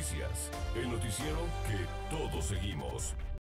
Noticias, el noticiero que todos seguimos.